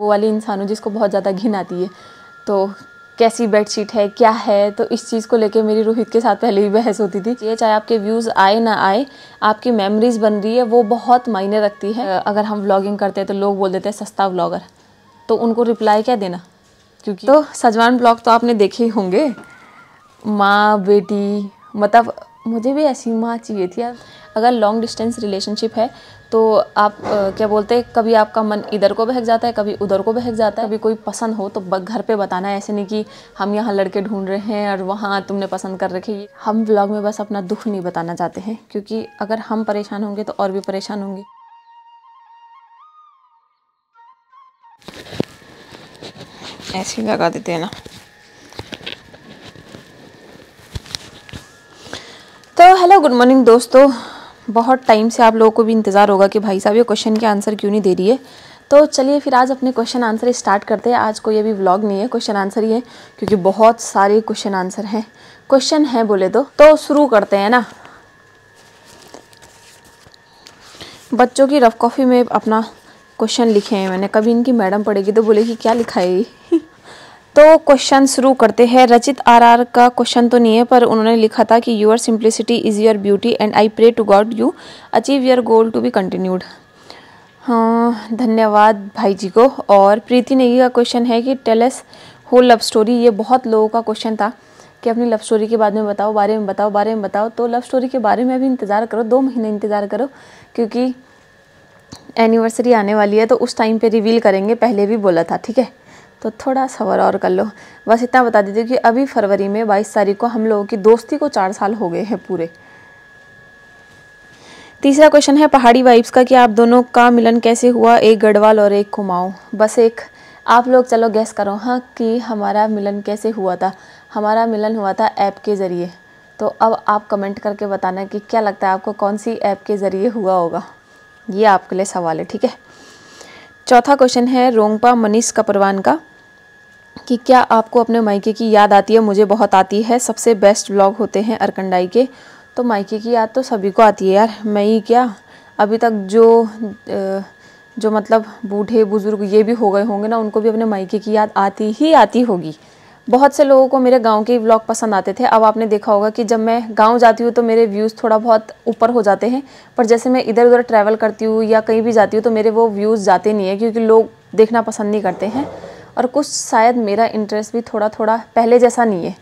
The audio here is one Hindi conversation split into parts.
वो वाली इंसान हूँ जिसको बहुत ज़्यादा घिन आती है। तो कैसी बेडशीट है, क्या है? तो इस चीज़ को लेके मेरी रोहित के साथ पहले ही बहस होती थी। ये चाहे आपके व्यूज़ आए ना आए, आपकी मेमोरीज बन रही है, वो बहुत मायने रखती है। अगर हम व्लॉगिंग करते हैं तो लोग बोल देते हैं, सस्ता व्लॉगर तो उनको रिप्लाई क्या देना? क्योंकि तो सजवान ब्लॉग तो आपने देखे ही होंगे। माँ, बेटी मतलब मुझे भी ऐसी माँ चाहिए थी अगर लॉन्ग डिस्टेंस रिलेशनशिप है तो आप आ, क्या बोलते हैं कभी आपका मन इधर को बहक जाता है कभी उधर को बहक जाता है कभी कोई पसंद हो तो घर पे बताना है ऐसे नहीं कि हम यहाँ लड़के ढूंढ रहे हैं और वहाँ तुमने पसंद कर रखे हम ब्लॉग में बस अपना दुख नहीं बताना चाहते हैं क्योंकि अगर हम परेशान होंगे तो और भी परेशान होंगे। ऐसे ही लगा देते हैं ना। तो हेलो गुड मॉर्निंग दोस्तों। बहुत टाइम से आप लोगों को भी इंतज़ार होगा कि भाई साहब, ये क्वेश्चन के आंसर क्यों नहीं दे रही है? तो चलिए फिर आज अपने क्वेश्चन आंसर स्टार्ट करते हैं। आज कोई अभी व्लॉग नहीं है क्वेश्चन आंसर ही है, क्योंकि बहुत सारे क्वेश्चन आंसर हैं। क्वेश्चन है बोले तो। तो शुरू करते हैं ना। बच्चों की रफ कॉफ़ी में अपना क्वेश्चन लिखे हैं मैंने। कभी इनकी मैडम पढ़ेगी तो बोलेगी, क्या लिखा है तो क्वेश्चन शुरू करते हैं। रचित आरआर का क्वेश्चन तो नहीं है, पर उन्होंने लिखा था कि your simplicity is your beauty and I pray to God you achieve your goal to be continued हाँ धन्यवाद भाई जी को। और प्रीति नेगी का क्वेश्चन है कि टेलस हो लव स्टोरी ये बहुत लोगों का क्वेश्चन था कि अपनी लव स्टोरी के बारे में बताओ, बारे में बताओ, बारे में बताओ। तो लव स्टोरी के बारे में अभी इंतज़ार करो, दो महीने इंतज़ार करो, क्योंकि एनिवर्सरी आने वाली है तो उस टाइम पे रिवील करेंगे। पहले भी बोला था, ठीक है? तो थोड़ा सवर और कर लो। बस इतना बता दीजिए कि अभी फरवरी में बाईस तारीख को हम लोगों की दोस्ती को चार साल हो गए हैं पूरे। तीसरा क्वेश्चन है, पहाड़ी वाइब्स का कि आप दोनों का मिलन कैसे हुआ? एक गढ़वाल और एक कुमाऊँ। बस एक, आप लोग चलो गैस करो हाँ कि हमारा मिलन कैसे हुआ था? हमारा मिलन हुआ था ऐप के ज़रिए। तो अब आप कमेंट करके बताना कि क्या लगता है आपको कौन सी ऐप के ज़रिए हुआ होगा? ये आपके लिए सवाल है, ठीक है? चौथा क्वेश्चन है, रोंगपा मनीष कपरवान का। कि क्या आपको अपने मायके की याद आती है? मुझे बहुत आती है। सबसे बेस्ट ब्लॉग होते हैं अरकंडाई के। तो मायके की याद तो सभी को आती है यार। मैं ही क्या? अभी तक जो जो मतलब बूढ़े, बुज़ुर्ग ये भी हो गए होंगे ना, उनको भी अपने मायके की याद आती ही आती होगी। बहुत से लोगों को मेरे गाँव के व्लॉग पसंद आते थे। अब आपने देखा होगा कि जब मैं गाँव जाती हूँ तो मेरे व्यूज़ थोड़ा बहुत ऊपर हो जाते हैं। पर जैसे मैं इधर उधर ट्रैवल करती हूँ या कहीं भी जाती हूँ तो मेरे वो व्यूज़ जाते नहीं है, क्योंकि लोग देखना पसंद नहीं करते हैं। और कुछ शायद मेरा इंटरेस्ट भी थोड़ा थोड़ा पहले जैसा नहीं है।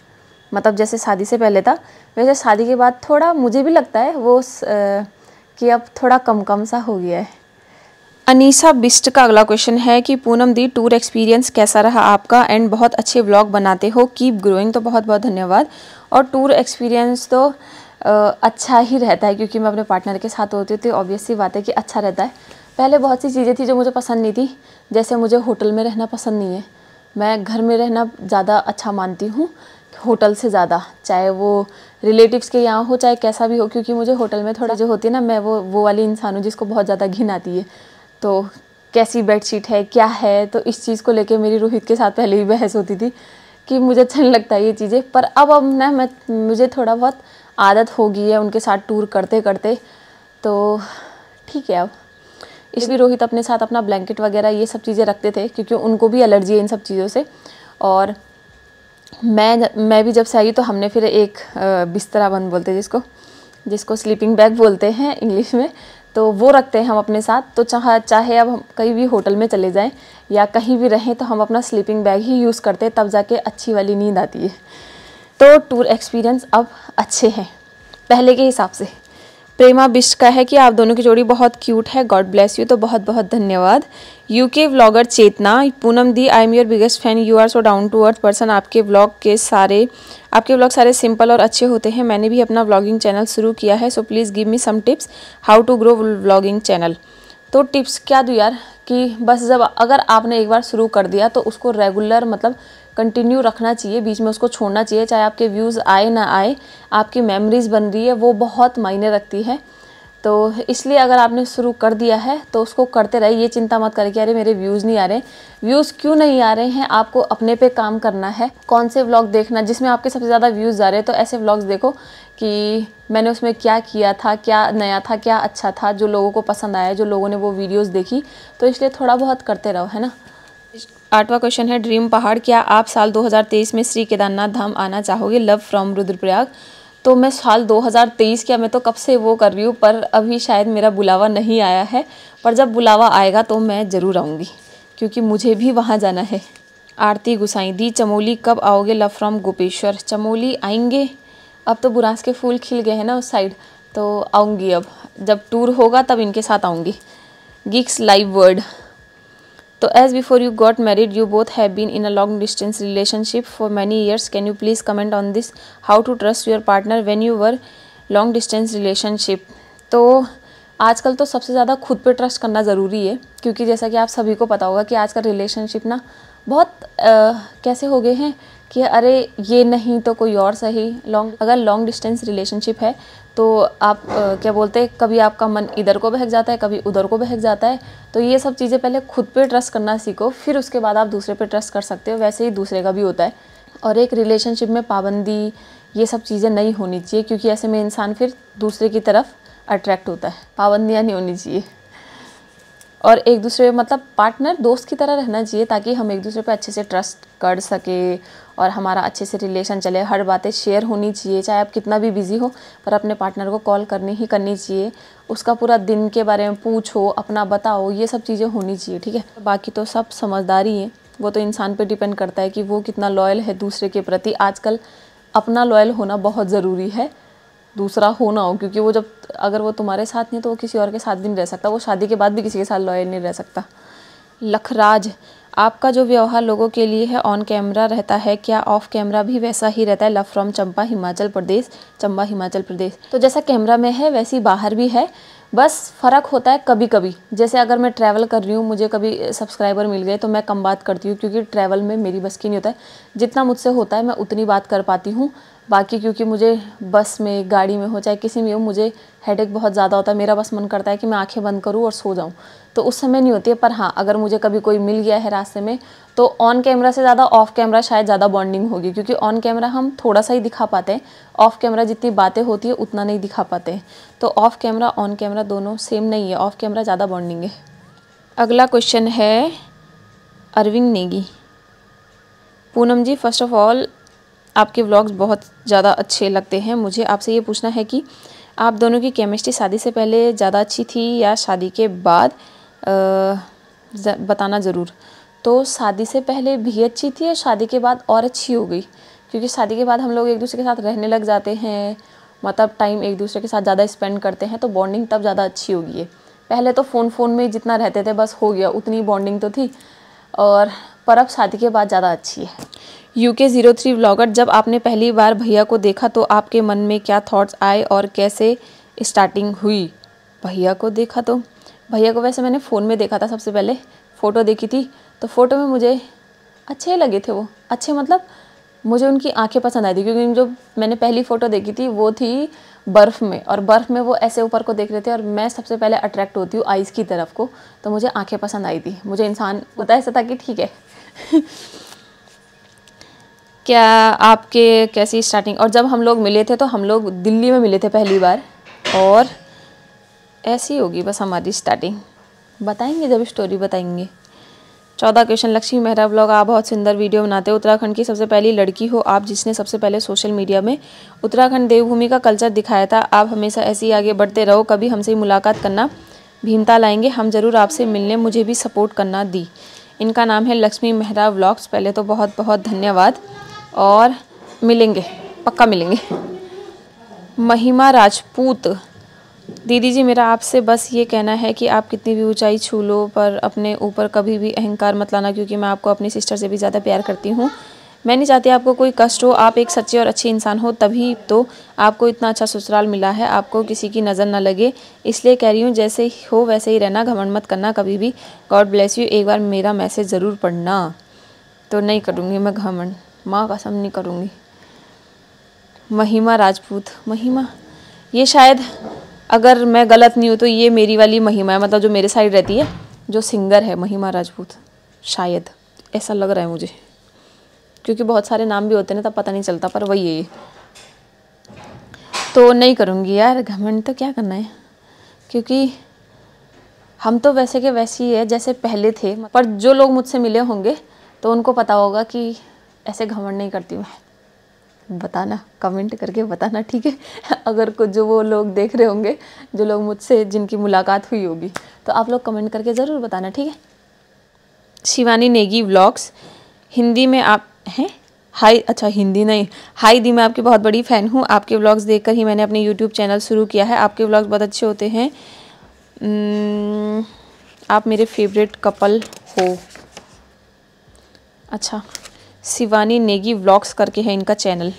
मतलब जैसे शादी से पहले था। वैसे शादी के बाद थोड़ा मुझे भी लगता है वो कि अब थोड़ा कम कम सा हो गया है। अनीसा बिस्ट का अगला क्वेश्चन है कि, पूनम दी टूर एक्सपीरियंस कैसा रहा आपका? एंड बहुत अच्छे ब्लॉग बनाते हो। कीप ग्रोइंग तो बहुत बहुत धन्यवाद। और टूर एक्सपीरियंस तो अच्छा ही रहता है, क्योंकि मैं अपने पार्टनर के साथ होती हूँ ऑब्वियस सी बात है कि अच्छा रहता है। पहले बहुत सी चीज़ें थी जो मुझे पसंद नहीं थी। जैसे मुझे होटल में रहना पसंद नहीं है। मैं घर में रहना ज़्यादा अच्छा मानती हूँ, होटल से ज़्यादा। चाहे वो रिलेटिव्स के यहाँ हो, चाहे कैसा भी हो, क्योंकि मुझे होटल में थोड़ा जो होती है ना, मैं वो वो वाली इंसान हूँ जिसको बहुत ज़्यादा घिन आती है। तो कैसी बेडशीट है, क्या है तो इस चीज़ को लेके मेरी रोहित के साथ पहले ही बहस होती थी कि मुझे अच्छा नहीं लगता ये चीज़ें। पर अब अब ना मैं, मुझे थोड़ा बहुत आदत हो गई है उनके साथ टूर करते करते तो ठीक है अब। इसलिए रोहित अपने साथ अपना ब्लैंकेट वगैरह ये सब चीज़ें रखते थे, क्योंकि उनको भी एलर्जी है इन सब चीज़ों से। और मैं मैं भी जब से आई तो हमने फिर एक बिस्तरा बंद बोलते जिसको जिसको स्लीपिंग बैग बोलते हैं इंग्लिश में। तो वो रखते हैं हम अपने साथ। तो चाह, चाहे अब हम कहीं भी होटल में चले जाएँ या कहीं भी रहें तो हम अपना स्लीपिंग बैग ही यूज़ करते हैं, तब जाके अच्छी वाली नींद आती है। तो टूर एक्सपीरियंस अब अच्छे हैं, पहले के हिसाब से। प्रेमा बिस्ट का है कि आप दोनों की जोड़ी बहुत क्यूट है। गॉड ब्लेस यू तो बहुत बहुत धन्यवाद। UK vlogger Chetna, Poonam di I am your biggest fan you are so down to earth person आपके व्लॉग के सारे, आपके व्लॉग सारे सिंपल और अच्छे होते हैं। मैंने भी अपना व्लॉगिंग चैनल शुरू किया है। So please give me some tips how to grow vlogging channel तो टिप्स क्या दूँ यार कि बस जब अगर आपने एक बार शुरू कर दिया तो उसको रेगुलर मतलब कंटिन्यू रखना चाहिए, बीच में उसको छोड़ना चाहिए, चाहे आपके व्यूज़ आए ना आए, आपकी मेमोरीज बन रही है, वो बहुत मायने रखती है। तो इसलिए अगर आपने शुरू कर दिया है तो उसको करते रहे ये चिंता मत करें कि अरे मेरे व्यूज़ नहीं आ रहे व्यूज़ क्यों नहीं आ रहे हैं? आपको अपने पे काम करना है। कौन से व्लॉग देखना, जिसमें आपके सबसे ज़्यादा व्यूज़ आ रहे हैं तो ऐसे व्लॉग्स देखो कि मैंने उसमें क्या किया था, क्या नया था, क्या अच्छा था, जो लोगों को पसंद आया, जो लोगों ने वो वीडियोज़ देखी। तो इसलिए थोड़ा बहुत करते रहो, है ना? आठवां क्वेश्चन है ड्रीम पहाड़ क्या आप साल 2023 में श्री केदारनाथ धाम आना चाहोगे? Love from Rudraprayag. तो मैं साल 2023 क्या मैं तो कब से वो कर रही हूँ, पर अभी शायद मेरा बुलावा नहीं आया है। पर जब बुलावा आएगा तो मैं ज़रूर आऊँगी, क्योंकि मुझे भी वहाँ जाना है। आरती गुसाई दी चमोली कब आओगे? Love from Gopeshwar. चमोली आएँगे? अब तो बुरास के फूल खिल गए हैं ना उस साइड तो आऊँगी अब। जब टूर होगा तब इनके साथ आऊँगी। गिक्स लाइव वर्ड तो as before you got married you both have been in a long distance relationship for many years can you please comment on this how to trust your partner when you were long distance relationship तो आजकल तो सबसे ज़्यादा खुद पे ट्रस्ट करना ज़रूरी है क्योंकि जैसा कि आप सभी को पता होगा कि आजकल रिलेशनशिप ना बहुत आ, कैसे हो गए हैं कि अरे ये नहीं तो कोई और सही लॉन्ग अगर लॉन्ग डिस्टेंस रिलेशनशिप है तो आप आ, क्या बोलते हैं कभी आपका मन इधर को बहक जाता है कभी उधर को बहक जाता है तो ये सब चीज़ें पहले खुद पे ट्रस्ट करना सीखो फिर उसके बाद आप दूसरे पे ट्रस्ट कर सकते हो वैसे ही दूसरे का भी होता है। और एक रिलेशनशिप में पाबंदी ये सब चीज़ें नहीं होनी चाहिए क्योंकि ऐसे में इंसान फिर दूसरे की तरफ़ अट्रैक्ट होता है। पाबंदियाँ नहीं होनी चाहिए। और एक दूसरे मतलब पार्टनर दोस्त की तरह रहना चाहिए ताकि हम एक दूसरे पे अच्छे से ट्रस्ट कर सके और हमारा अच्छे से रिलेशन चले। हर बातें शेयर होनी चाहिए, चाहे आप कितना भी बिज़ी हो, पर अपने पार्टनर को कॉल करनी ही करनी चाहिए। उसका पूरा दिन के बारे में पूछो, अपना बताओ, ये सब चीज़ें होनी चाहिए, ठीक है? बाकी तो सब समझदारी है। वो तो इंसान पे डिपेंड करता है कि वो कितना लॉयल है दूसरे के प्रति। आजकल अपना लॉयल होना बहुत ज़रूरी है। दूसरा हो ना हो, क्योंकि वो जब, अगर वो तुम्हारे साथ नहीं तो वो किसी और के साथ भी नहीं रह सकता। वो शादी के बाद भी किसी के साथ लॉयल नहीं रह सकता। लखराज, आपका जो व्यवहार लोगों के लिए है ऑन कैमरा रहता है, क्या ऑफ़ कैमरा भी वैसा ही रहता है? Love from Champa, Himachal Pradesh Chamba Himachal Pradesh. तो जैसा कैमरा में है, वैसी बाहर भी है। बस फ़र्क होता है कभी कभी जैसे अगर मैं ट्रैवल कर रही हूँ, मुझे कभी सब्सक्राइबर मिल गए तो मैं कम बात करती हूँ, क्योंकि ट्रैवल में मेरी बस की नहीं होता है। जितना मुझसे होता है, मैं उतनी बात कर पाती हूँ। बाकी क्योंकि मुझे बस में, गाड़ी में हो, चाहे किसी में हो, मुझे हेडेक बहुत ज़्यादा होता है। मेरा बस मन करता है कि मैं आँखें बंद करूँ और सो जाऊँ। तो उस समय नहीं होती है, पर हाँ अगर मुझे कभी कोई मिल गया है रास्ते में तो ऑन कैमरा से ज़्यादा ऑफ़ कैमरा शायद ज़्यादा बॉन्डिंग होगी। क्योंकि ऑन कैमरा हम थोड़ा सा ही दिखा पाते हैं। ऑफ़ कैमरा जितनी बातें होती है, उतना नहीं दिखा पाते तो ऑफ़ कैमरा ऑन कैमरा दोनों सेम नहीं है। ऑफ़ कैमरा ज़्यादा बॉन्डिंग है। अगला क्वेश्चन है, Arvind Negi. Poonam ji first of all आपके व्लॉग्स बहुत ज़्यादा अच्छे लगते हैं। मुझे आपसे ये पूछना है कि आप दोनों की केमिस्ट्री शादी से पहले ज़्यादा अच्छी थी या शादी के बाद? आ, बताना ज़रूर। तो शादी से पहले भी अच्छी थी या शादी के बाद और अच्छी हो गई? क्योंकि शादी के बाद हम लोग एक दूसरे के साथ रहने लग जाते हैं मतलब टाइम एक दूसरे के साथ ज़्यादा स्पेंड करते हैं तो बॉन्डिंग तब ज़्यादा अच्छी होगी है। पहले तो फ़ोन फ़ोन में जितना रहते थे बस हो गया उतनी बॉन्डिंग तो थी। और पर अब शादी के बाद ज़्यादा अच्छी है। यू के ज़ीरो थ्री व्लॉगर जब आपने पहली बार भैया को देखा तो आपके मन में क्या थॉट्स आए और कैसे स्टार्टिंग हुई? भैया को देखा तो भैया को वैसे मैंने फ़ोन में देखा था सबसे पहले फ़ोटो देखी थी तो फ़ोटो में मुझे अच्छे लगे थे वो, अच्छे मतलब मुझे उनकी आँखें पसंद आई थी, क्योंकि जो मैंने पहली फ़ोटो देखी थी, वो थी बर्फ़ में, और बर्फ़ में वो ऐसे ऊपर को देख रहे थे, और मैं सबसे पहले अट्रैक्ट होती हूँ आइज़ की तरफ़ को तो मुझे आँखें पसंद आई थी। मुझे इंसान, होता ऐसा था कि ठीक है। क्या आपके कैसी स्टार्टिंग और जब हम लोग मिले थे तो हम लोग दिल्ली में मिले थे पहली बार। और ऐसी होगी बस हमारी स्टार्टिंग बताएँगे जब स्टोरी बताएँगे। चौदह क्वेश्चन लक्ष्मी मेहरा ब्लॉग आप बहुत सुंदर वीडियो बनाते हो। उत्तराखंड की सबसे पहली लड़की हो आप जिसने सबसे पहले सोशल मीडिया में उत्तराखंड देवभूमि का कल्चर दिखाया था। आप हमेशा ऐसे ही आगे बढ़ते रहो, कभी हमसे मुलाकात करना भीमता लाएँगे हम ज़रूर आपसे मिलने, मुझे भी सपोर्ट करना दी। इनका नाम है लक्ष्मी मेहरा ब्लॉग्स पहले तो बहुत बहुत धन्यवाद। और मिलेंगे, पक्का मिलेंगे। महिमा राजपूत, दीदी जी, मेरा आपसे बस ये कहना है कि आप कितनी भी ऊंचाई छू लो, पर अपने ऊपर कभी भी अहंकार मत लाना, क्योंकि मैं आपको अपनी सिस्टर से भी ज़्यादा प्यार करती हूँ। मैं नहीं चाहती आपको कोई कष्ट हो, आप एक सच्चे और अच्छे इंसान हो, तभी तो आपको इतना अच्छा ससुराल मिला है, आपको किसी की नज़र ना लगे। इसलिए कह रही हूँ, जैसे हो वैसे ही रहना, घमंड मत करना कभी भी। गॉड ब्लेस यू एक बार मेरा मैसेज ज़रूर पढ़ना। तो नहीं करूँगी मैं घमंड। माँ कसम नहीं करूँगी। महिमा राजपूत, महिमा। ये शायद अगर मैं गलत नहीं हूँ तो ये मेरी वाली महिमा है मतलब जो मेरे साइड रहती है, जो सिंगर है महिमा राजपूत। शायद, ऐसा लग रहा है मुझे। क्योंकि बहुत सारे नाम भी होते हैं ना, तब पता नहीं चलता, पर वही है ये। तो नहीं करूँगी यार, घमंड तो क्या करना है? क्योंकि हम तो वैसे के वैसे ही है, जैसे पहले थे, पर जो लोग मुझसे मिले होंगे तो उनको पता होगा कि ऐसे घमंड नहीं करती मैं बताना कमेंट करके बताना, ठीक है? अगर कुछ जो वो लोग देख रहे होंगे, जो लोग मुझसे, जिनकी मुलाकात हुई होगी तो आप लोग कमेंट करके ज़रूर बताना, ठीक है? शिवानी नेगी व्लॉग्स हिंदी में आप, हैं? हाई अच्छा हिंदी नहीं। हाई दी, मैं आपकी बहुत बड़ी फ़ैन हूँ। आपके व्लॉग्स देखकर ही मैंने अपने यूट्यूब चैनल शुरू किया है। आपके व्लॉग्स बहुत अच्छे होते हैं। आप मेरे फेवरेट कपल हो। अच्छा शिवानी नेगी व्लॉग्स करके है इनका चैनल।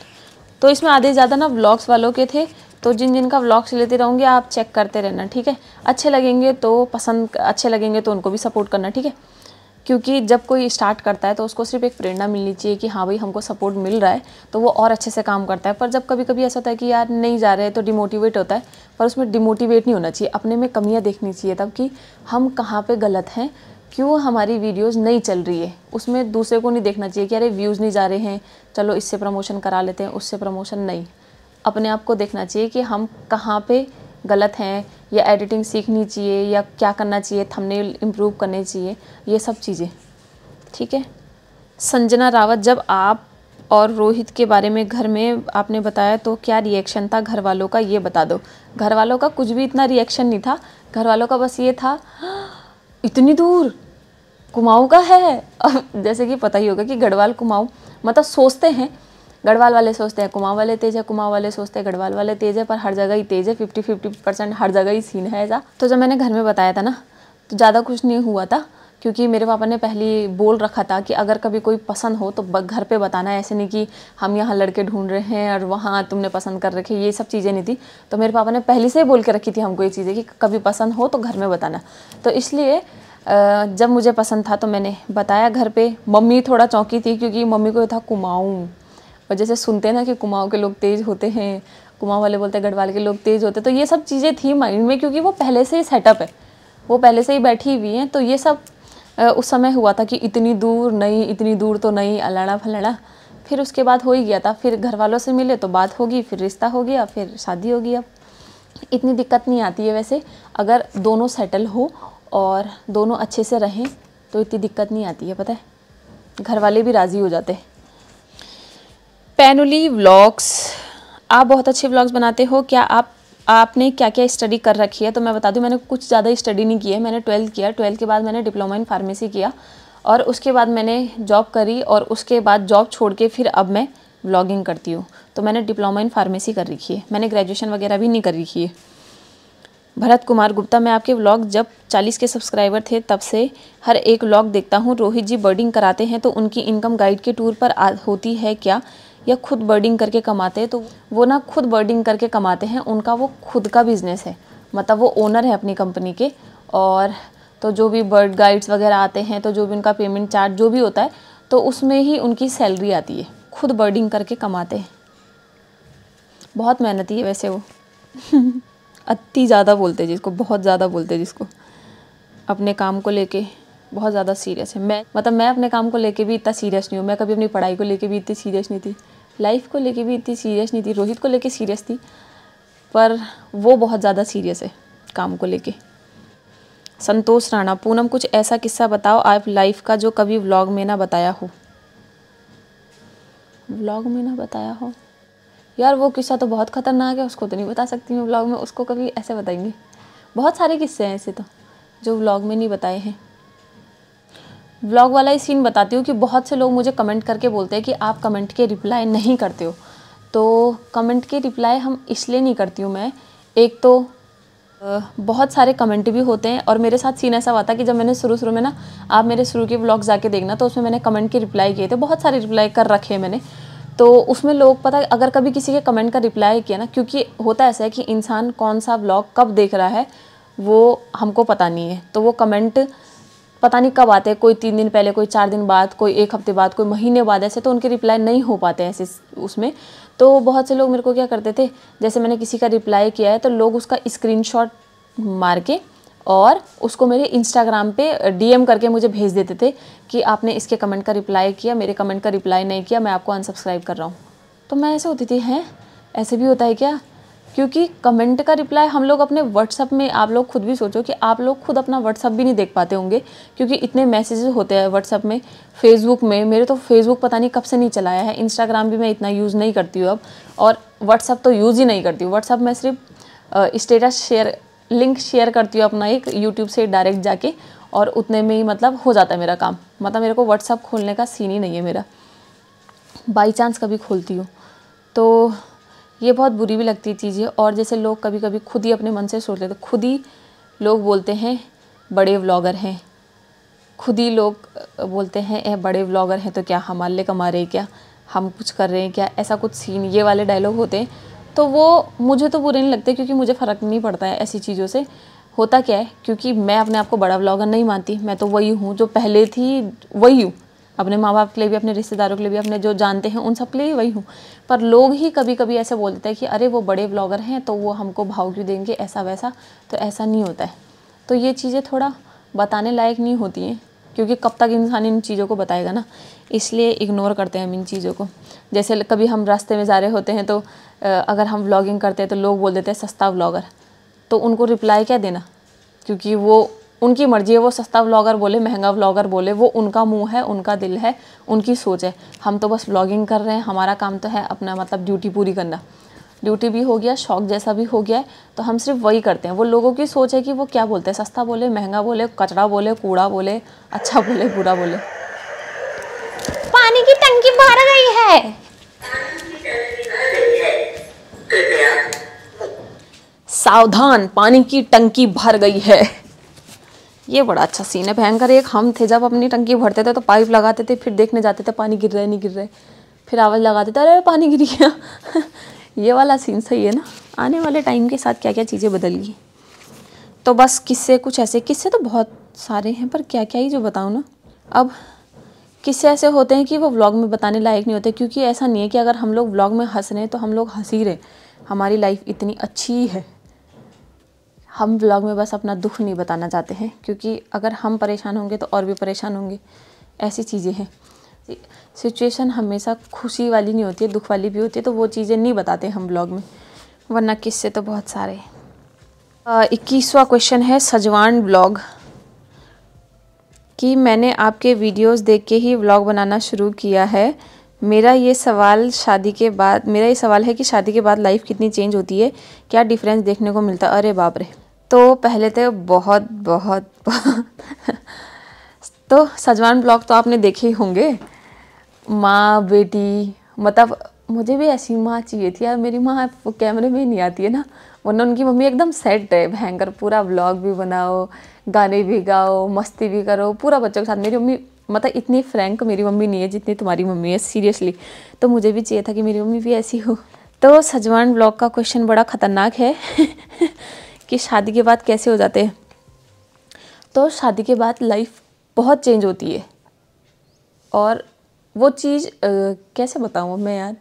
तो इसमें आधे ज़्यादा ना व्लॉग्स वालों के थे तो जिन जिन का व्लॉग्स लेते रहूँगी, आप चेक करते रहना, ठीक है? अच्छे लगेंगे तो पसंद, अच्छे लगेंगे तो उनको भी सपोर्ट करना, ठीक है? क्योंकि जब कोई स्टार्ट करता है तो उसको सिर्फ़ एक प्रेरणा मिलनी चाहिए कि हाँ भाई, हमको सपोर्ट मिल रहा है तो वो और अच्छे से काम करता है। पर जब कभी कभी ऐसा होता है कि यार नहीं जा रहे तो डिमोटिवेट होता है, पर उसमें डिमोटिवेट नहीं होना चाहिए। अपने में कमियाँ देखनी चाहिए तब कि हम कहाँ पर गलत हैं क्यों हमारी वीडियोज़ नहीं चल रही है? उसमें दूसरे को नहीं देखना चाहिए कि अरे व्यूज़ नहीं जा रहे हैं, चलो इससे प्रमोशन करा लेते हैं, उससे प्रमोशन नहीं। अपने आप को देखना चाहिए कि हम कहाँ पे गलत हैं, या एडिटिंग सीखनी चाहिए, या क्या करना चाहिए थंबनेल इम्प्रूव करने चाहिए, ये सब चीज़ें। ठीक है? संजना रावत, जब आप और रोहित के बारे में घर में आपने बताया तो क्या रिएक्शन था घर वालों का? ये बता दो। घर वालों का कुछ भी इतना रिएक्शन नहीं था। घर वालों का बस ये था इतनी दूर कुमाऊँ का है। जैसे कि पता ही होगा कि गढ़वाल कुमाऊँ मतलब सोचते हैं, गढ़वाल वाले सोचते हैं, कुमाऊँ वाले तेज है, कुमाऊँ वाले सोचते हैं, गढ़वाल वाले तेज है, पर हर जगह ही तेज है फिफ्टी फिफ्टी परसेंट हर जगह ही सीन है ऐसा। तो जब मैंने घर में बताया था ना तो ज़्यादा कुछ नहीं हुआ था, क्योंकि मेरे पापा ने पहले बोल रखा था कि अगर कभी कोई पसंद हो तो घर पे बताना, ऐसे नहीं कि हम यहाँ लड़के ढूंढ रहे हैं और वहाँ तुमने पसंद कर रखे ये सब चीज़ें नहीं थी। तो मेरे पापा ने पहले से ही बोल के रखी थी हमको ये चीज़ें कि कभी पसंद हो तो घर में बताना। तो इसलिए जब मुझे पसंद था तो मैंने बताया घर पे। मम्मी थोड़ा चौंकी थी क्योंकि मम्मी को था कुमाऊँ। और जैसे सुनते ना कि कुमाऊँ के लोग तेज़ होते हैं, कुमाऊँ वाले बोलते हैं गढ़वाल के लोग तेज़ होते तो ये सब चीज़ें थी माइंड में क्योंकि वो पहले से ही सेटअप है। वो पहले से ही बैठी हुई हैं तो ये सब उस समय हुआ था कि इतनी दूर नहीं, इतनी दूर तो नहीं अलाना फलाना फिर उसके बाद हो ही गया था। फिर घर वालों से मिले तो बात होगी, फिर रिश्ता हो गया, फिर शादी होगी अब। इतनी दिक्कत नहीं आती है वैसे। अगर दोनों सेटल हो और दोनों अच्छे से रहें तो इतनी दिक्कत नहीं आती है, पता है? घर वाले भी राज़ी हो जाते पैनुली व्लॉग्स, आप बहुत अच्छे व्लॉग्स बनाते हो, क्या आप, आपने क्या क्या स्टडी कर रखी है? तो मैं बता दूँ, मैंने कुछ ज़्यादा स्टडी नहीं की है, मैंने ट्वेल्थ किया, ट्वेल्थ के बाद मैंने डिप्लोमा इन फार्मेसी किया, और उसके बाद मैंने जॉब करी, और उसके बाद जॉब छोड़ के फिर अब मैं व्लॉगिंग करती हूँ। तो मैंने डिप्लोमा इन फार्मेसी कर रखी है, मैंने ग्रेजुएशन वगैरह भी नहीं कर रखी है। भरत कुमार गुप्ता, मैं आपके व्लॉग जब 40 के सब्सक्राइबर थे, तब से हर एक व्लॉग देखता हूँ। रोहित जी बर्डिंग कराते हैं तो उनकी इनकम गाइड के टूर पर होती है क्या? या खुद बर्डिंग करके कमाते हैं? तो वो ना खुद बर्डिंग करके कमाते हैं, उनका वो खुद का बिज़नेस है। मतलब वो ओनर है अपनी कंपनी के, और तो जो भी बर्ड गाइड्स वगैरह आते हैं तो जो भी उनका पेमेंट चार्ज जो भी होता है तो उसमें ही उनकी सैलरी आती है। खुद बर्डिंग करके कमाते हैं। बहुत मेहनती है वैसे वो। अति ज़्यादा बोलते हैं जिसको, बहुत ज़्यादा बोलते जिसको। अपने काम को लेके बहुत ज़्यादा सीरियस है। मैं मतलब मैं अपने काम को लेके भी इतना सीरियस नहीं हूँ। मैं कभी अपनी पढ़ाई को लेके भी इतनी सीरियस नहीं थी। लाइफ को लेके भी इतनी सीरियस नहीं थी। रोहित को लेके सीरियस थी। पर वो बहुत ज़्यादा सीरियस है काम को लेके। संतोष राणा, पूनम कुछ ऐसा किस्सा बताओ आप लाइफ का जो कभी व्लॉग में ना बताया हो। व्लॉग में ना बताया हो? यार वो किस्सा तो बहुत ख़तरनाक है, उसको तो नहीं बता सकती मैं व्लॉग में, उसको कभी ऐसे बताएँगे। बहुत सारे किस्से हैं ऐसे तो जो व्लॉग में नहीं बताए हैं। व्लॉग वाला ही सीन बताती हूँ कि बहुत से लोग मुझे कमेंट करके बोलते हैं कि आप कमेंट के रिप्लाई नहीं करते हो। तो कमेंट के रिप्लाई हम इसलिए नहीं करती हूँ मैं। एक तो बहुत सारे कमेंट भी होते हैं और मेरे साथ सीन ऐसा हुआ था कि जब मैंने शुरू शुरू में ना, आप मेरे शुरू के ब्लॉग जाके देखना तो उसमें मैंने कमेंट के रिप्लाई किए थे, बहुत सारे रिप्लाई कर रखे हैं मैंने। तो उसमें लोग, पता है, अगर कभी किसी के कमेंट का रिप्लाई किया ना, क्योंकि होता ऐसा है कि इंसान कौन सा ब्लॉग कब देख रहा है, वो हमको पता नहीं है। तो वो कमेंट पता नहीं कब आते हैं, कोई तीन दिन पहले, कोई चार दिन बाद, कोई एक हफ़्ते बाद, कोई महीने बाद, ऐसे तो उनके रिप्लाई नहीं हो पाते ऐसे उसमें। तो बहुत से लोग मेरे को क्या करते थे, जैसे मैंने किसी का रिप्लाई किया है तो लोग उसका स्क्रीनशॉट मार के और उसको मेरे इंस्टाग्राम पे डीएम करके मुझे भेज देते थे कि आपने इसके कमेंट का रिप्लाई किया, मेरे कमेंट का रिप्लाई नहीं किया, मैं आपको अनसब्सक्राइब कर रहा हूँ। तो मैं ऐसे होती थी, हैं? ऐसे भी होता है क्या? क्योंकि कमेंट का रिप्लाई हम लोग अपने व्हाट्सअप में, आप लोग खुद भी सोचो कि आप लोग खुद अपना व्हाट्सअप भी नहीं देख पाते होंगे, क्योंकि इतने मैसेजेस होते हैं व्हाट्सअप में फेसबुक में। मेरे तो फेसबुक पता नहीं कब से नहीं चलाया है इंस्टाग्राम भी मैं इतना यूज़ नहीं करती हूँ अब, और व्हाट्सअप तो यूज़ ही नहीं करती हूँ। व्हाट्सअप में सिर्फ़ स्टेटस शेयर लिंक शेयर करती हूँ अपना एक यूट्यूब से डायरेक्ट जाके और उतने में ही मतलब हो जाता है मेरा काम। मतलब मेरे को व्हाट्सअप खोलने का सीन ही नहीं है मेरा। बाई चांस कभी खोलती हूँ। तो ये बहुत बुरी भी लगती चीज़ है और जैसे लोग कभी कभी खुद ही अपने मन से सोच लेते खुद ही लोग बोलते हैं, बड़े व्लॉगर हैं। खुद ही लोग बोलते हैं, ए, बड़े व्लॉगर हैं तो क्या हमारे कमा रहे क्या? हम कुछ कर रहे हैं क्या? ऐसा कुछ सीन ये वाले डायलॉग होते हैं। तो वो, मुझे तो बुरे नहीं लगते क्योंकि मुझे फ़र्क नहीं पड़ता है ऐसी चीज़ों से। होता क्या है, क्योंकि मैं अपने आप को बड़ा व्लॉगर नहीं मानती, मैं तो वही हूँ जो पहले थी, वही हूँ। अपने माँ बाप के लिए भी, अपने रिश्तेदारों के लिए भी, अपने जो जानते हैं, उन सब के लिए वही हूँ। पर लोग ही कभी कभी ऐसे बोलते हैं कि, अरे, वो बड़े ब्लॉगर हैं तो वो हमको भाव क्यों देंगे ऐसा वैसा तो ऐसा नहीं होता है। तो ये चीज़ें थोड़ा बताने लायक नहीं होती हैं। क्योंकि कब तक इंसान इन चीज़ों को बताएगा ना? इसलिए इग्नोर करते हैं हम इन चीज़ों को। जैसे कभी हम रास्ते में जा रहे होते हैं तो अगर हम व्लॉगिंग करते हैं तो लोग बोल देते हैं, सस्ता व्लॉगर तो उनको रिप्लाई क्या देना? क्योंकि वो, उनकी मर्ज़ी है वो सस्ता व्लॉगर बोले, महँगा व्लॉगर बोले, वो उनका मुँह है, उनका दिल है, उनकी सोच है। हम तो बस व्लॉगिंग कर रहे हैं, हमारा काम तो है अपना मतलब ड्यूटी पूरी करना। ड्यूटी भी हो गया शौक जैसा भी हो गया है तो हम सिर्फ़ वही करते हैं। वो लोगों की सोच है कि वो क्या बोलते हैं? सस्ता बोले महँगा बोले कचरा बोले कूड़ा बोले अच्छा बोले बुरा बोले। पानी की टंकी भर गई है। सावधान पानी की टंकी भर गई है। ये बड़ा अच्छा सीन है। भयंकर एक हम थे जब अपनी टंकी भरते थे तो पाइप लगाते थे फिर देखने जाते थे पानी गिर रहा है नहीं गिर रहा है। फिर आवाज़ लगाते थे अरे पानी गिर गया। ये वाला सीन सही है ना? आने वाले टाइम के साथ क्या क्या चीज़ें बदल गई? तो बस किस्से कुछ ऐसे, किस्से तो बहुत सारे हैं, पर क्या क्या ही जो बताऊँ ना? अब किस्से ऐसे होते हैं कि वो व्लॉग में बताने लायक नहीं होते, क्योंकि ऐसा नहीं है कि अगर हम लोग व्लॉग में हंस रहे हैं तो हम लोग हँसी रहे हमारी लाइफ इतनी अच्छी है हम ब्लॉग में बस अपना दुख नहीं बताना चाहते हैं, क्योंकि अगर हम परेशान होंगे तो और भी परेशान होंगे। ऐसी चीज़ें हैं। सिचुएशन हमेशा खुशी वाली नहीं होती है दुख वाली भी होती है तो वो चीज़ें नहीं बताते हम ब्लॉग में वरना किस्से तो बहुत सारे इक्कीसवा क्वेश्चन है सजवान ब्लॉग। कि मैंने आपके वीडियोस देख के ही ब्लॉग बनाना शुरू किया है। मेरा ये सवाल शादी के बाद मेरा ये सवाल है कि शादी के बाद लाइफ कितनी चेंज होती है? क्या डिफरेंस देखने को मिलता? अरे बाप रे। तो पहले तो बहुत बहुत, बहुत। तो सजवान ब्लॉग तो आपने देखे ही होंगे। माँ, बेटी मतलब मुझे भी ऐसी माँ चाहिए थी यार, मेरी माँ वो कैमरे में ही नहीं आती है ना, वरना उनकी मम्मी एकदम सेट है, भयंकर पूरा ब्लॉग भी बनाओ, गाने भी गाओ, मस्ती भी करो, पूरा बच्चों के साथ। मेरी मम्मी मतलब इतनी फ्रैंक मेरी मम्मी नहीं है जितनी तुम्हारी मम्मी है सीरियसली तो मुझे भी चाहिए था कि मेरी मम्मी भी ऐसी हो। तो सजवान ब्लॉग का क्वेश्चन बड़ा ख़तरनाक है, कि शादी के बाद कैसे हो जाते हैं? तो शादी के बाद लाइफ बहुत चेंज होती है, और वो चीज़ कैसे बताऊँ मैं यार?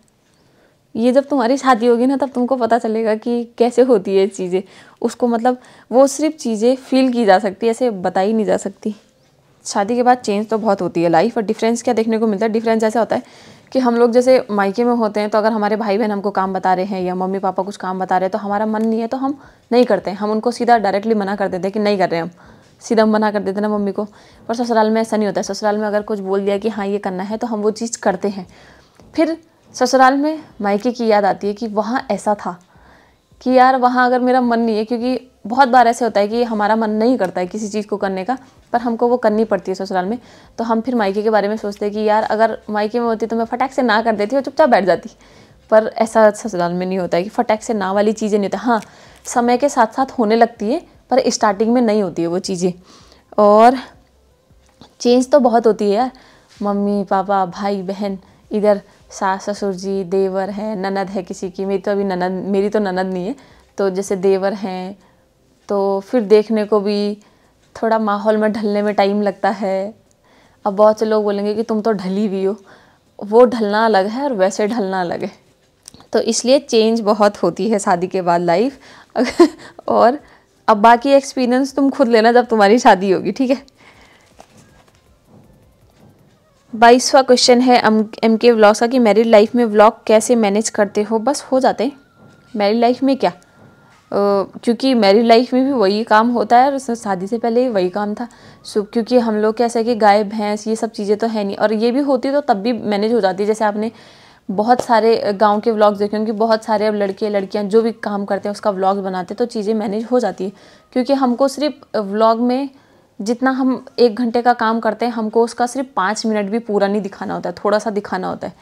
ये जब तुम्हारी शादी होगी ना, तब तुमको पता चलेगा कि कैसे होती है चीज़ें। उसको मतलब वो सिर्फ़ चीज़ें फील की जा सकती है ऐसे बताई नहीं जा सकती। शादी के बाद चेंज तो बहुत होती है लाइफ और डिफरेंस क्या देखने को मिलता है? डिफरेंस ऐसा होता है कि हम लोग जैसे मायके में होते हैं तो अगर हमारे भाई बहन हमको काम बता रहे हैं, या मम्मी पापा कुछ काम बता रहे हैं तो हमारा मन नहीं है तो हम नहीं करते। हम उनको सीधा डायरेक्टली मना कर देते हैं कि नहीं कर रहे हैं हम। सीधा मना कर देते ना मम्मी को। पर ससुराल में ऐसा नहीं होता है। ससुराल में अगर कुछ बोल दिया कि हाँ ये करना है तो हम वो चीज़ करते हैं। फिर ससुराल में मायके की याद आती है कि वहाँ ऐसा था कि यार वहाँ अगर मेरा मन नहीं है, क्योंकि बहुत बार ऐसे होता है कि हमारा मन नहीं करता है किसी चीज़ को करने का, पर हमको वो करनी पड़ती है ससुराल में। तो हम फिर मायके के बारे में सोचते हैं कि यार अगर मायके में होती तो मैं फटाक से ना कर देती और चुपचाप बैठ जाती। पर ऐसा ससुराल में नहीं होता है कि फटाक से ना वाली चीज़ें नहीं होती। हाँ समय के साथ साथ होने लगती है पर स्टार्टिंग में नहीं होती है वो चीज़ें। और चेंज तो बहुत होती है यार। मम्मी, पापा, भाई, बहन, इधर सास, ससुर जी, देवर है, ननद है किसी की। मेरी तो अभी ननद, मेरी तो ननद नहीं है। तो जैसे देवर हैं तो फिर देखने को भी थोड़ा माहौल में ढलने में टाइम लगता है। अब बहुत से लोग बोलेंगे कि तुम तो ढली हुई हो। वो ढलना अलग है और वैसे ढलना अलग है। तो इसलिए चेंज बहुत होती है शादी के बाद लाइफ और अब बाकी एक्सपीरियंस तुम खुद लेना जब तुम्हारी शादी होगी, ठीक है? बाईसवा क्वेश्चन है एम के व्लॉग्स का कि मैरिड लाइफ में व्लॉग कैसे मैनेज करते हो? बस हो जाते हैं। मैरिड लाइफ में क्या? क्योंकि मैरिड लाइफ में भी वही काम होता है और उसमें शादी से पहले वही काम था। सो क्योंकि हम लोग कैसे कि गाय भैंस ये सब चीज़ें तो है नहीं। और ये भी होती तो तब भी मैनेज हो जाती जैसे आपने बहुत सारे गाँव के व्लॉग्स देखे क्योंकि बहुत सारे अब लड़के, लड़कियाँ जो भी काम करते हैं, उसका व्लॉग बनाते हैं तो चीज़ें मैनेज हो जाती है। क्योंकि हमको सिर्फ़ व्लॉग में जितना हम एक घंटे का काम करते हैं, हमको उसका सिर्फ़ पाँच मिनट भी पूरा नहीं दिखाना होता है, थोड़ा सा दिखाना होता है।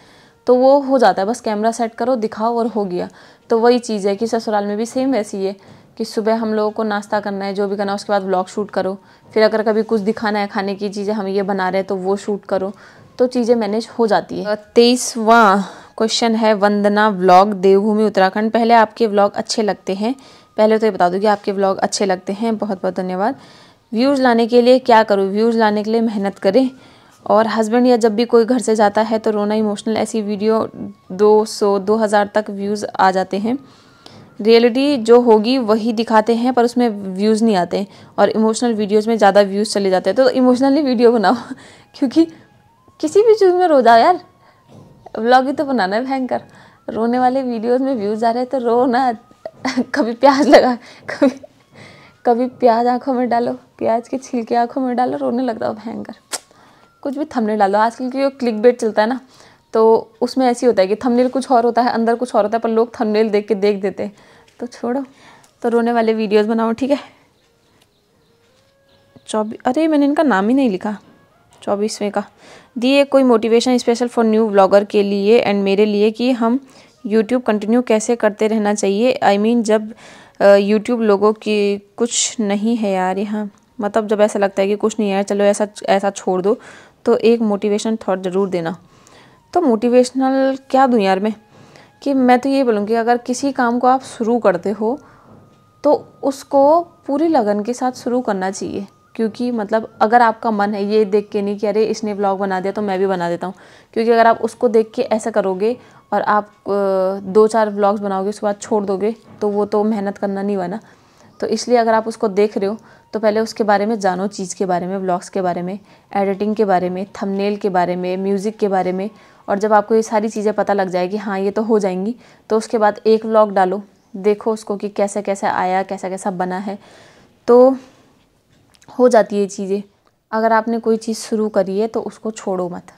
तो वो हो जाता है, बस कैमरा सेट करो, दिखाओ और हो गया। तो वही चीज़ है कि ससुराल में भी सेम वैसी है कि सुबह हम लोगों को नाश्ता करना है, जो भी करना है, उसके बाद ब्लॉग शूट करो। फिर अगर कभी कुछ दिखाना है, खाने की चीज़ें हम ये बना रहे हैं तो वो शूट करो। तो चीज़ें मैनेज हो जाती है। तेईसवा क्वेश्चन है, वंदना व्लॉग देवभूमि उत्तराखंड। पहले आपके व्लॉग अच्छे लगते हैं। पहले तो ये बता दो कि आपके व्लॉग अच्छे लगते हैं। बहुत बहुत धन्यवाद। व्यूज़ लाने के लिए क्या करूँ? व्यूज़ लाने के लिए मेहनत करें। और हस्बैंड या जब भी कोई घर से जाता है तो रोना इमोशनल ऐसी वीडियो दो सौ, दो हज़ार तक व्यूज़ आ जाते हैं। रियलिटी जो होगी, वही दिखाते हैं, पर उसमें व्यूज़ नहीं आते। और इमोशनल वीडियोज़ में ज़्यादा व्यूज़ चले जाते हैं। तो इमोशनली वीडियो बनाओ। क्योंकि किसी भी चीज़ में रो जाओ यार। व्लॉग ही तो बनाना है भयंकर। रोने वाले वीडियोस में व्यूज़ आ रहे हैं तो रो ना। कभी प्याज लगा, कभी कभी प्याज आँखों में डालो, प्याज के छिलके आँखों में डालो, रोने लगता हो भयंकर। कुछ भी थंबनेल डालो। आजकल की जो क्लिक बेट चलता है ना तो उसमें ऐसी होता है कि थंबनेल कुछ और होता है, अंदर कुछ और होता है, पर लोग थंबनेल देख के देख देते हैं। तो छोड़ो। तो रोने वाले वीडियोस बनाओ, ठीक है? चौबीस अरे मैंने इनका नाम ही नहीं लिखा। चौबीसवें का। दिए कोई motivation special for new blogger के लिए एंड मेरे लिए कि हम यूट्यूब कंटिन्यू कैसे करते रहना चाहिए? आई I मीन mean, जब यूट्यूब लोगों की कुछ नहीं है यार यहाँ। मतलब जब ऐसा लगता है कि कुछ नहीं है चलो ऐसा ऐसा छोड़ दो तो एक मोटिवेशन थॉट ज़रूर देना। तो मोटिवेशनल क्या दूँ यार मैं? कि मैं तो ये बोलूँगी अगर किसी काम को आप शुरू करते हो तो उसको पूरी लगन के साथ शुरू करना चाहिए। क्योंकि मतलब अगर आपका मन है ये देख के नहीं कि अरे इसने ब्लॉग बना दिया तो मैं भी बना देता हूँ। क्योंकि अगर आप उसको देख के ऐसा करोगे और आप दो चार ब्लॉग्स बनाओगे, उसके बाद छोड़ दोगे तो वो तो मेहनत करना नहीं बना तो इसलिए अगर आप उसको देख रहे हो तो पहले उसके बारे में जानो, चीज़ के बारे में ब्लॉग्स के बारे में एडिटिंग के बारे में थंबनेल के बारे में म्यूज़िक के बारे में, और जब आपको ये सारी चीज़ें पता लग जाएगी हाँ ये तो हो जाएँगी तो उसके बाद एक व्लॉग डालो, देखो उसको कि कैसे कैसे आया कैसा कैसा बना है। तो हो जाती है चीज़ें। अगर आपने कोई चीज़ शुरू करी है तो उसको छोड़ो मत।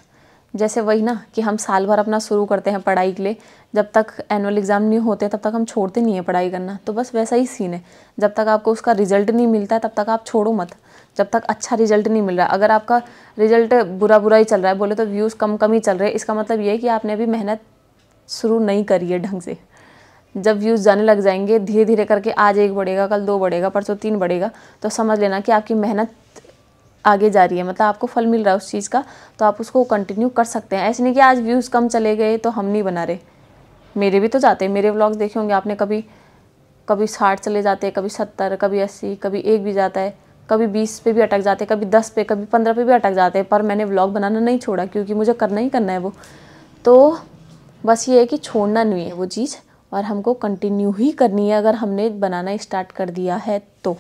जैसे वही ना कि हम साल भर अपना शुरू करते हैं पढ़ाई के लिए, जब तक एनुअल एग्ज़ाम नहीं होते, तब तक हम छोड़ते नहीं हैं पढ़ाई करना। तो बस वैसा ही सीन है। जब तक आपको उसका रिज़ल्ट नहीं मिलता तब तक आप छोड़ो मत। जब तक अच्छा रिज़ल्ट नहीं मिल रहा अगर आपका रिज़ल्ट बुरा बुरा ही चल रहा है, बोले तो व्यूज़ कम कम ही चल रहे हैं। इसका मतलब ये है कि आपने अभी मेहनत शुरू नहीं करी है ढंग से। जब व्यूज़ जाने लग जाएँगे धीरे धीरे करके आज एक बढ़ेगा, कल दो बढ़ेगा, परसों तीन बढ़ेगा तो समझ लेना कि आपकी मेहनत आगे जा रही है। मतलब आपको फल मिल रहा है उस चीज़ का तो आप उसको कंटिन्यू कर सकते हैं। ऐसे नहीं कि आज व्यूज़ कम चले गए तो हम नहीं बना रहे। मेरे भी तो जाते हैं, मेरे व्लॉग्स देखे होंगे आपने, कभी कभी साठ चले जाते हैं, कभी सत्तर, कभी अस्सी, कभी एक भी जाता है, कभी बीस पे भी अटक जाते हैं, कभी दस पे, कभी पंद्रह पे भी अटक जाते हैं, पर मैंने व्लॉग बनाना नहीं छोड़ा क्योंकि मुझे करना ही करना है वो। तो बस ये है कि छोड़ना नहीं है वो चीज़। और हमको कंटिन्यू ही करनी है, अगर हमने बनाना स्टार्ट कर दिया है तो।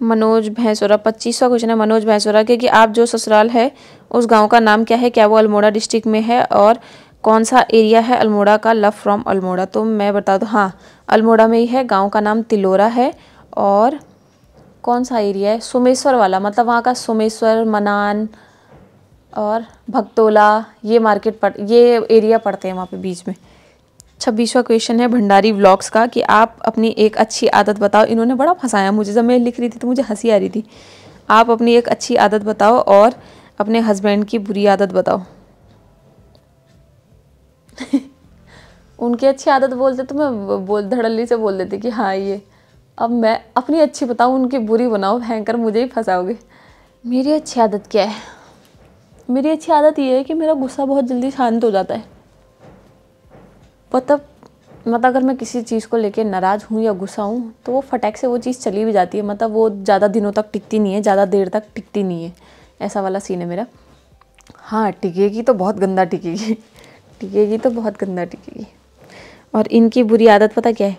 मनोज भैंसोरा, पच्चीसवा क्वेश्चन है मनोज भैंसोरा के आप जो ससुराल है, उस गाँव का नाम क्या है? क्या वो अल्मोड़ा डिस्ट्रिक्ट में है? और कौन सा एरिया है अल्मोड़ा का लव फ्रॉम अल्मोड़ा? तो मैं बता दूँ हाँ अल्मोड़ा में ही है, गाँव का नाम तिलोरा है। और कौन सा एरिया है? सोमेश्वर वाला मतलब वहाँ का सोमेश्वर, मनान और भक्तोला, ये मार्केट पड़, ये एरिया पड़ते हैं वहाँ पे बीच में। छब्बीसवा क्वेश्चन है भंडारी व्लॉग्स का कि आप अपनी एक अच्छी आदत बताओ। इन्होंने बड़ा फंसाया मुझे, जब मैं लिख रही थी तो मुझे हँसी आ रही थी। आप अपनी एक अच्छी आदत बताओ और अपने हस्बैंड की बुरी आदत बताओ। उनकी अच्छी आदत बोलते तो मैं बोल, धड़ल्ली से बोल देती कि हाँ ये, अब मैं अपनी अच्छी बताऊँ, उनकी बुरी बनाओ, भयंकर मुझे ही फंसाओगे। मेरी अच्छी आदत क्या है? मेरी अच्छी आदत ये है कि मेरा गुस्सा बहुत जल्दी शांत हो जाता है। मतलब मतलब अगर मैं किसी चीज़ को लेके नाराज़ हूँ या गुस्सा हूँ तो वो फटैक से वो चीज़ चली भी जाती है। मतलब वो ज़्यादा दिनों तक टिकती नहीं है, ज़्यादा देर तक टिकती नहीं है। ऐसा वाला सीन है मेरा। हाँ टिकेगी तो बहुत गंदा टिकेगी। टिकेगी तो बहुत गंदा टिकेगी। और इनकी बुरी आदत पता क्या है?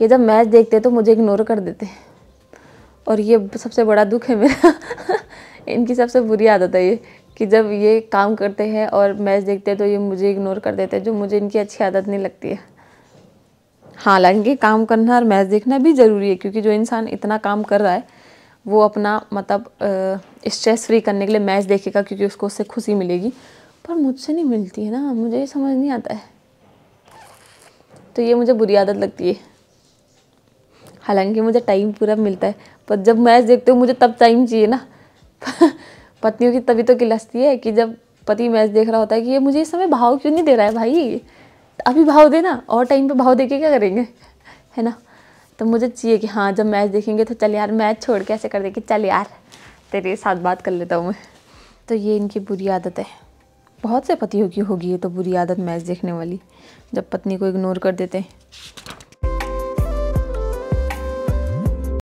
ये जब मैच देखते तो मुझे इग्नोर कर देते और ये सबसे बड़ा दुख है मेरा। इनकी सबसे बुरी आदत है ये। कि जब ये काम करते हैं और मैच देखते हैं तो ये मुझे इग्नोर कर देते हैं, जो मुझे इनकी अच्छी आदत नहीं लगती है। हालाँकि काम करना और मैच देखना भी ज़रूरी है, क्योंकि जो इंसान इतना काम कर रहा है, वो अपना मतलब स्ट्रेस फ्री करने के लिए मैच देखेगा, क्योंकि उसको उससे खुशी मिलेगी। पर मुझसे नहीं मिलती है ना, मुझे ये समझ नहीं आता है। तो ये मुझे बुरी आदत लगती है। हालाँकि मुझे टाइम पूरा मिलता है, पर जब मैच देखते हो, मुझे तब टाइम चाहिए ना। पत्नियों की तभी तो किलसती है कि जब पति मैच देख रहा होता है कि ये मुझे इस समय भाव क्यों नहीं दे रहा है भाई? अभी भाव देना, और टाइम पे भाव दे के क्या करेंगे? है ना? तो मुझे चाहिए कि हाँ जब मैच देखेंगे तो चल यार, मैच छोड़ के ऐसे कर दे कि चल यार, तेरे साथ बात कर लेता हूँ मैं। तो ये इनकी बुरी आदत है। बहुत से पतियों की होगी ये तो बुरी आदत मैच देखने वाली, जब पत्नी को इग्नोर कर देते हैं।